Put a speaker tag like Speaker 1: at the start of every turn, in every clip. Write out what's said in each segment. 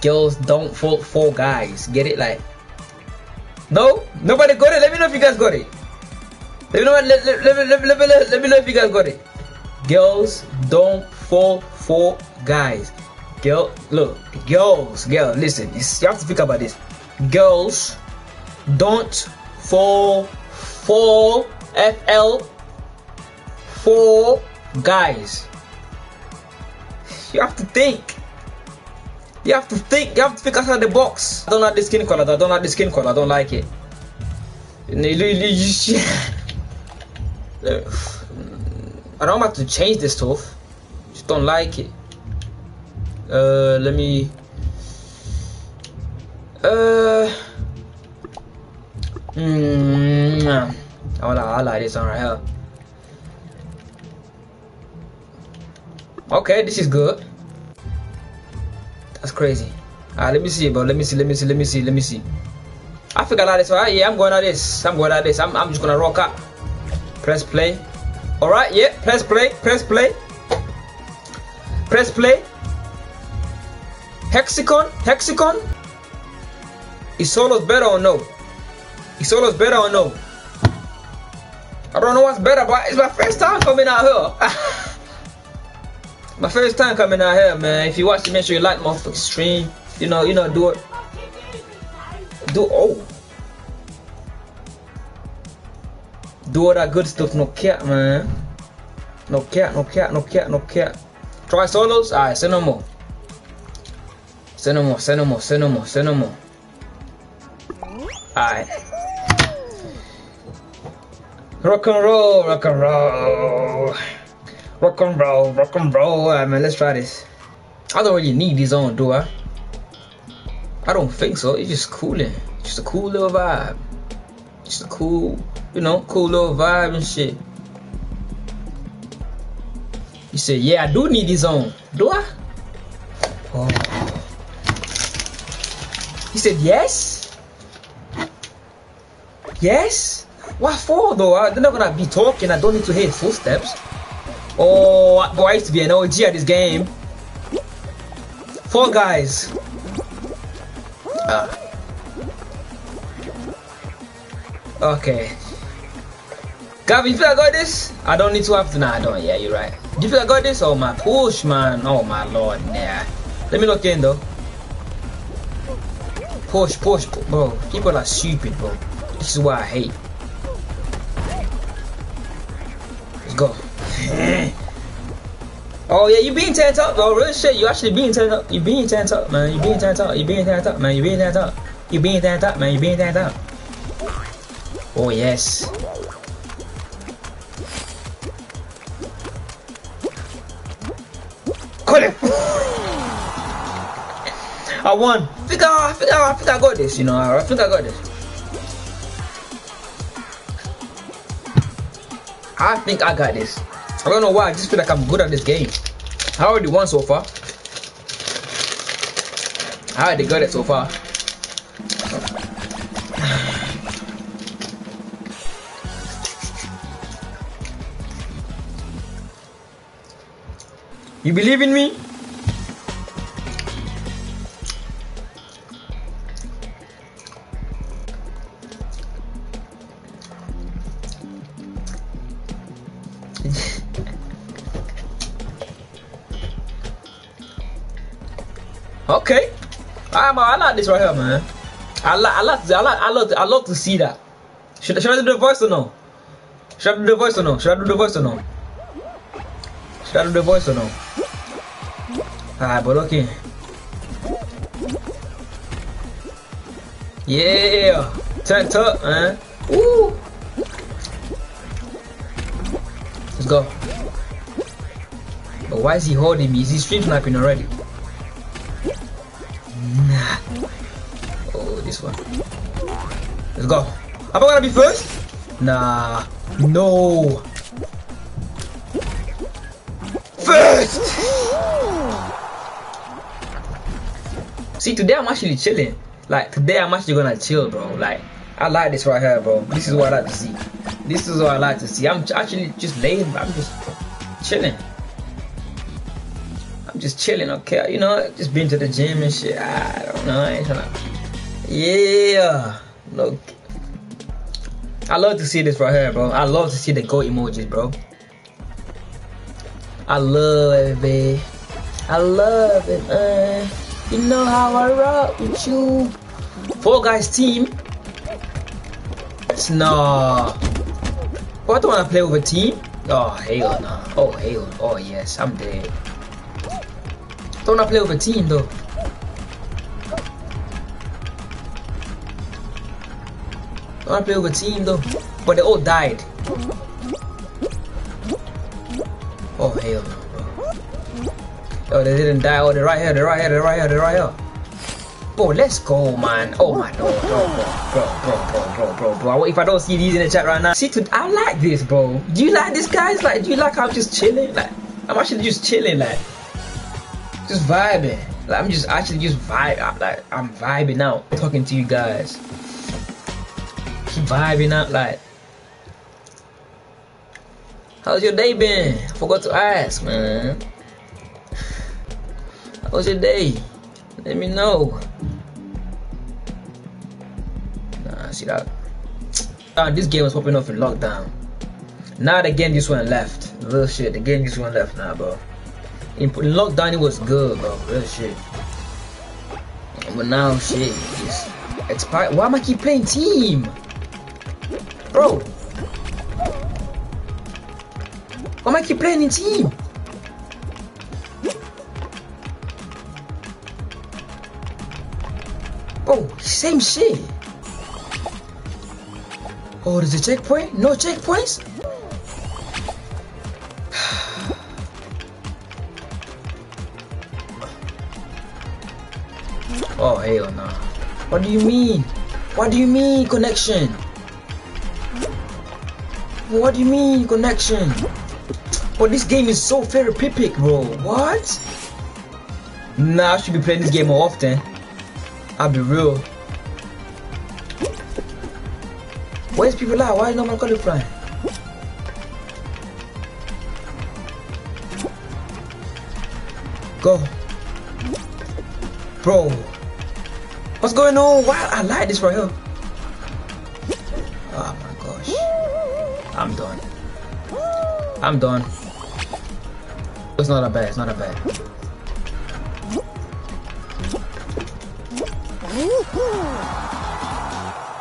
Speaker 1: girls don't fall for guys. Get it? Like, no, nobody got it. Let me know if you guys got it. Let me know. Let, let, let, let, let, let, let me know if you guys got it. Girls don't fall for guys. Girl, look, girls, girl, listen. You have to think about this. Girls don't fall for FL for guys. You have to think. You have to think. You have to think outside the box. I don't like the skin color. I don't like the skin color. I don't like it. I don't have to change this stuff. Just don't like it. Uh, let me. Uh. Mm, I like, I like this one right here. Okay, this is good. That's crazy. Alright, let me see, bro. Let me see, let me see, let me see, let me see. I figured out this. Alright, yeah, I'm going at this. I'm going at this. I'm, I'm just gonna rock up. Press play. Alright, yeah, press play, press play. Press play. Hexicon, Hexicon. Is solos better or no? Is solos better or no? I don't know what's better, but it's my first time coming out here. my first time coming out here, man. If you watch it, make sure you like my stream. You know, you know, do it. Do oh. Do all that good stuff, no cat, man. No cat, no cat, no cat, no cat. Try solos? Alright, say no more. Say no more, say no more, say no more, say no more. Alright. Rock and roll, rock and roll. Rock and roll, rock and roll. Alright, man, let's try this. I don't really need these on, do I? I don't think so. It's just cooling. Just a cool little vibe. Just a cool, you know, cool little vibe and shit. You said, yeah, I do need these on. Do I? Oh. He said, yes? Yes? What for though? They're not gonna be talking. I don't need to hear footsteps. Oh, boy, I used to be an OG at this game. Fall Guys. Uh. Okay. Gavin, you feel I got this? I don't need to have to. Nah, I don't. Yeah, you're right. Do you feel I got this? Oh, my push, man. Oh, my lord. Nah. Let me look in, though. Push, push, push, bro. People are stupid, bro. This is what I hate. Let's go. oh yeah, you being turned up, bro. Real shit. You actually being turned up. You being turned up, man. You being turned up. You being turned up, man. You being turned up. You being turned up, man. You being turned up. Oh yes. I won. I think I, I think I, I think I got this. You know, I think I got this. I think I got this. I don't know why. I just feel like I'm good at this game. I already won so far. I already got it so far. You believe in me? Okay. Ah, I'm, I like this right here, man. I like, I like, I like, I love, I love to see that. Should, should I do the voice or no? Should I do the voice or no? Should I do the voice or no? Should I do the voice or no? Alright, but okay. Yeah! Turn up, man. Woo! Let's go. But why is he holding me? Is he stream sniping already? This one. Let's go. Am I gonna be first? Nah. No. First! See, today I'm actually chilling. Like, today I'm actually gonna chill, bro. Like, I like this right here, bro. This is what I like to see. This is what I like to see. I'm actually just laying, I'm just chilling. I'm just chilling, okay? You know, just been to the gym and shit. I don't know. I ain't trying to. Yeah. Look. I love to see this right here, bro. I love to see the goat emojis, bro. I love it. I love it, man. You know how I rock with you. Fall Guys team. No. What do I want to play with a team? Oh, hell no. Oh, hell. Oh, yes. I'm dead. Don't want to play with a team, though. I wanna play with a team though. But they all died. Oh hell no, bro. Oh, they didn't die. Oh, they're right here. They're right here. They're right here. They're right here. Bro, let's go, man. Oh my god, bro, bro, bro, bro, bro, bro, bro. If I don't see these in the chat right now, see, I like this, bro. Do you like this, guys? Like, do you like how I'm just chilling? Like, I'm actually just chilling, like, just vibing. Like, I'm just actually just vibe. I'm, like, I'm vibing out, talking to you guys vibing out like How's your day been? I forgot to ask, man. How's your day? Let me know. Nah, see that? Ah, this game was popping off in lockdown. Now the game just went left. Real shit, the game just went left now, bro. In, in lockdown, it was good, bro. Real shit. But now, shit, just expired. Why am I keep playing team? Bro. I keep playing in team? Bro, same shit. Oh, there's a checkpoint? No checkpoints? oh, hell no. What do you mean? What do you mean connection? What do you mean connection? But this game is so therapeutic, bro. What? Nah, I should be playing this game more often. I'll be real. Where's people at? Why is no one calling flying? Go. Bro. What's going on? Why I like this right here. I'm done. I'm done. It's not that bad. It's not that bad.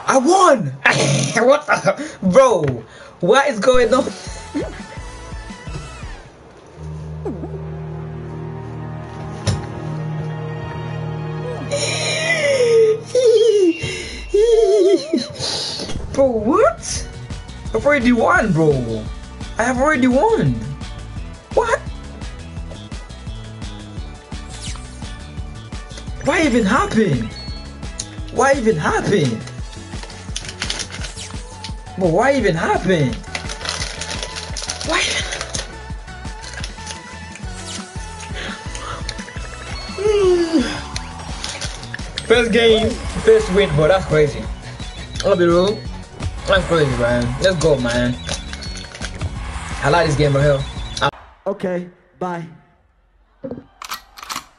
Speaker 1: I won! what the? Bro, what is going on? Bro, what? I've already won, bro. I have already won. What? Why even happen? Why even happen? But why even happen? Why? First game, first win, but that's crazy. I'll be real. That's crazy, man. Let's go, man. I like this game right here.
Speaker 2: Okay, bye.